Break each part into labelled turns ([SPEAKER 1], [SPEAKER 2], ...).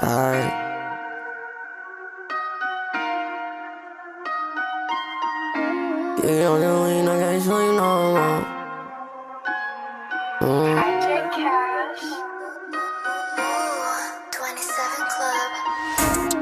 [SPEAKER 1] Alright. You don't get lean, I can't sleep no more. Mm.
[SPEAKER 2] IJ Cash.
[SPEAKER 3] 27 Club.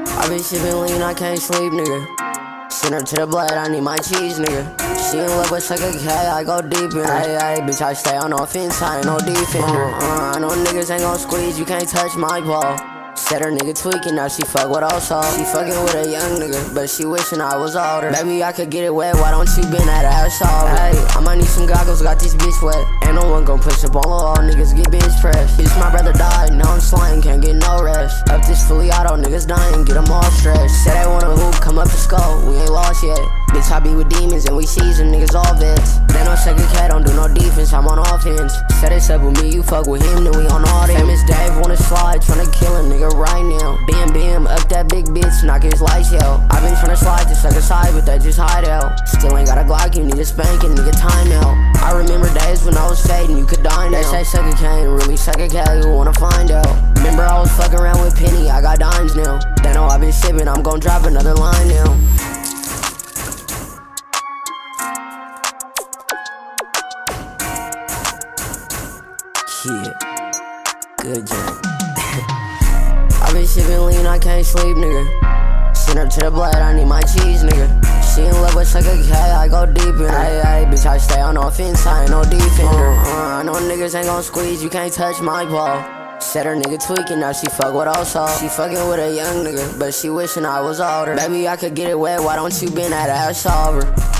[SPEAKER 1] I been sipping lean, I can't sleep, nigga. Send her to the blood, I need my cheese, nigga. She in love with SuckaK, I go deep in her. Hey, hey, bitch, I stay on offense, I ain't no defender. Uh, I know niggas ain't gon' squeeze, you can't touch my ball. Said her nigga tweaking, now she fuck with all salt. She fucking with a young nigga, but she wishing I was older. Baby, I could get it wet, why don't you been that ass all? Hey, I might need some goggles, got this bitch wet. Ain't no one gon' push up on all niggas get bitch pressed. Bitch, my brother died, now I'm slaying, can't get no rest. Up this fully auto, niggas dying, get them all stressed. Said they wanna hoop, come up to skull, we ain't lost yet. Bitch, I be with demons and we season, niggas all vets. They no second cat, don't do no defense, I'm on offense. Said it's up with me, you fuck with him, then we on big bitch, knock his lights out. i been tryna slide to suck side, but that just hide out. Still ain't got a Glock, you need a spanking, nigga, time out. I remember days when I was fading, you could die now. They say suck a cane, really suck a cat, you wanna find out. Remember I was fucking around with Penny, I got dimes now. They know I been sipping, I'm gon' drop another line now. Yeah, good job. I been lean, I can't sleep, nigga. Send her to the blood, I need my cheese, nigga. She in love with suck a I go deep in hey, bitch, I stay on offense, I ain't no defender. Uh, I know niggas ain't gon' squeeze, you can't touch my ball. Said her nigga tweaking, now she fuck with all salt. She fucking with a young nigga, but she wishing I was older. Baby, I could get it wet, why don't you been that ass over?